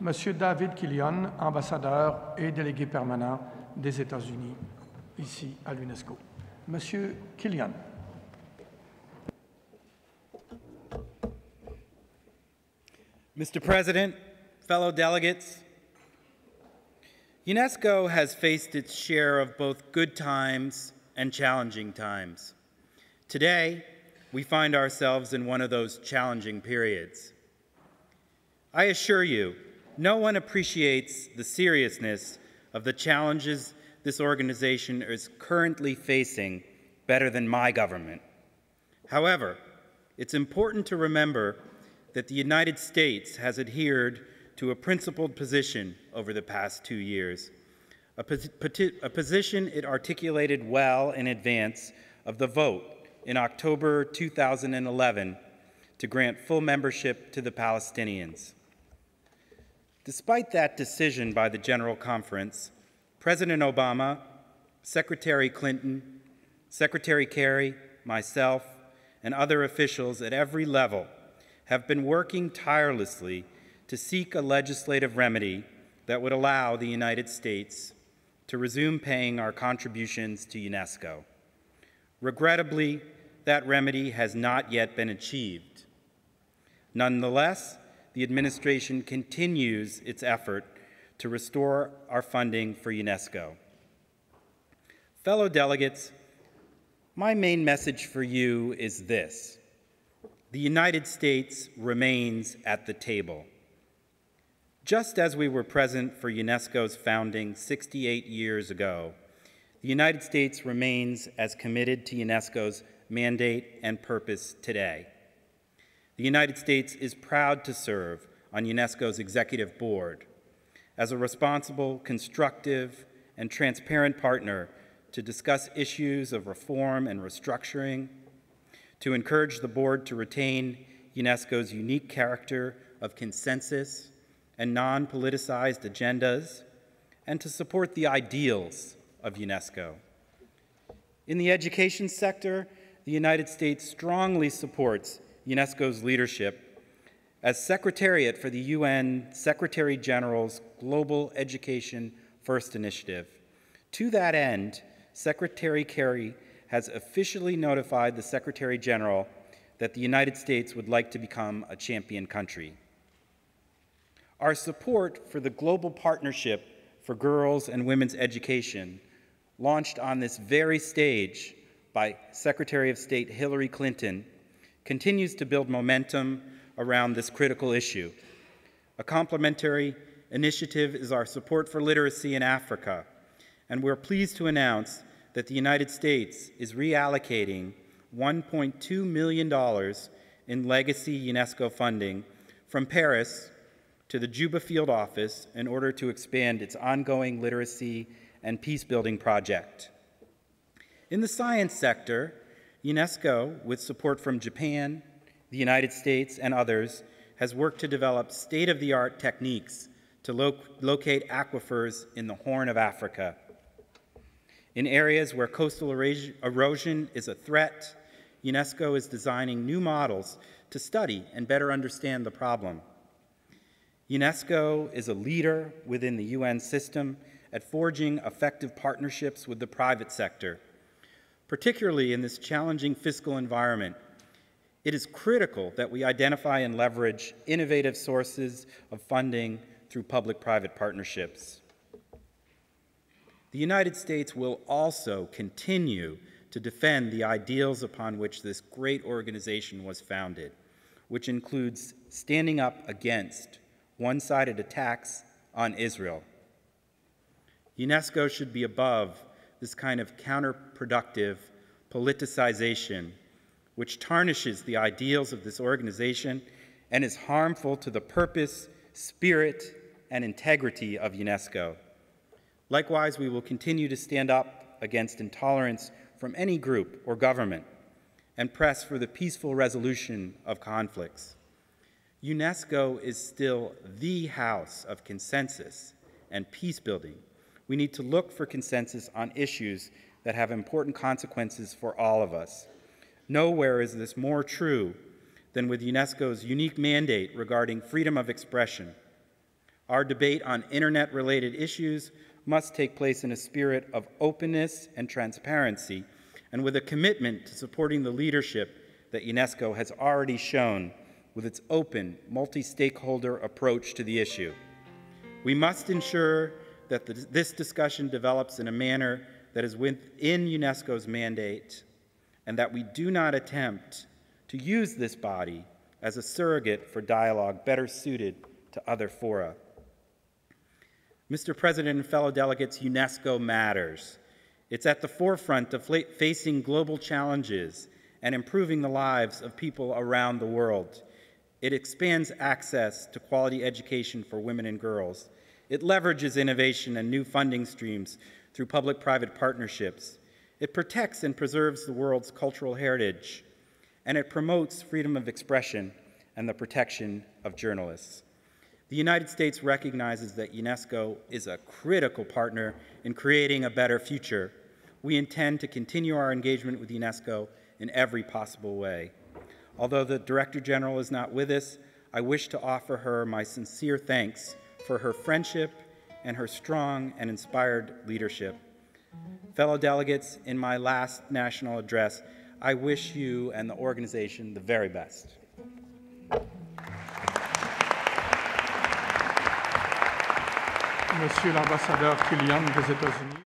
Monsieur David Killion, ambassadeur et délégué permanent des États-Unis ici à l'UNESCO. Monsieur Killion. Mr. President, fellow delegates, UNESCO has faced its share of both good times and challenging times. Today, we find ourselves in one of those challenging periods. I assure you, no one appreciates the seriousness of the challenges this organization is currently facing better than my government. However, it's important to remember that the United States has adhered to a principled position over the past two years, a, a, position it articulated well in advance of the vote in October 2011 to grant full membership to the Palestinians. Despite that decision by the General Conference, President Obama, Secretary Clinton, Secretary Kerry, myself, and other officials at every level have been working tirelessly to seek a legislative remedy that would allow the United States to resume paying our contributions to UNESCO. Regrettably, that remedy has not yet been achieved. Nonetheless, the administration continues its effort to restore our funding for UNESCO. Fellow delegates, my main message for you is this. The United States remains at the table. Just as we were present for UNESCO's founding 68 years ago, the United States remains as committed to UNESCO's mandate and purpose today. The United States is proud to serve on UNESCO's executive board as a responsible, constructive, and transparent partner to discuss issues of reform and restructuring, to encourage the board to retain UNESCO's unique character of consensus and non politicized agendas, and to support the ideals of UNESCO. In the education sector, the United States strongly supports UNESCO's leadership as Secretariat for the UN Secretary General's Global Education First Initiative. To that end, Secretary Kerry has officially notified the Secretary General that the United States would like to become a champion country. Our support for the Global Partnership for Girls and Women's Education, launched on this very stage by Secretary of State Hillary Clinton, continues to build momentum around this critical issue. A complementary initiative is our support for literacy in Africa, and we're pleased to announce that the United States is reallocating $1.2 million in legacy UNESCO funding from Paris to the Juba Field Office in order to expand its ongoing literacy and peace-building project. In the science sector, UNESCO, with support from Japan, the United States, and others, has worked to develop state-of-the-art techniques to lo locate aquifers in the Horn of Africa. In areas where coastal erosion is a threat, UNESCO is designing new models to study and better understand the problem. UNESCO is a leader within the UN system at forging effective partnerships with the private sector. Particularly in this challenging fiscal environment, it is critical that we identify and leverage innovative sources of funding through public-private partnerships. The United States will also continue to defend the ideals upon which this great organization was founded, which includes standing up against one sided attacks on Israel. UNESCO should be above this kind of counterproductive politicization, which tarnishes the ideals of this organization and is harmful to the purpose, spirit, and integrity of UNESCO. Likewise, we will continue to stand up against intolerance from any group or government and press for the peaceful resolution of conflicts. UNESCO is still the house of consensus and peace building. We need to look for consensus on issues that have important consequences for all of us. Nowhere is this more true than with UNESCO's unique mandate regarding freedom of expression. Our debate on internet related issues must take place in a spirit of openness and transparency and with a commitment to supporting the leadership that UNESCO has already shown with its open, multi stakeholder approach to the issue. We must ensure that the, this discussion develops in a manner that is within UNESCO's mandate and that we do not attempt to use this body as a surrogate for dialogue better suited to other fora. Mr. President and fellow delegates, UNESCO matters. It's at the forefront of facing global challenges and improving the lives of people around the world. It expands access to quality education for women and girls. It leverages innovation and new funding streams through public private partnerships. It protects and preserves the world's cultural heritage. And it promotes freedom of expression and the protection of journalists. The United States recognizes that UNESCO is a critical partner in creating a better future. We intend to continue our engagement with UNESCO in every possible way. Although the Director General is not with us, I wish to offer her my sincere thanks for her friendship and her strong and inspired leadership. Fellow delegates, in my last national address, I wish you and the organization the very best. Monsieur l'ambassadeur Killion des États-Unis.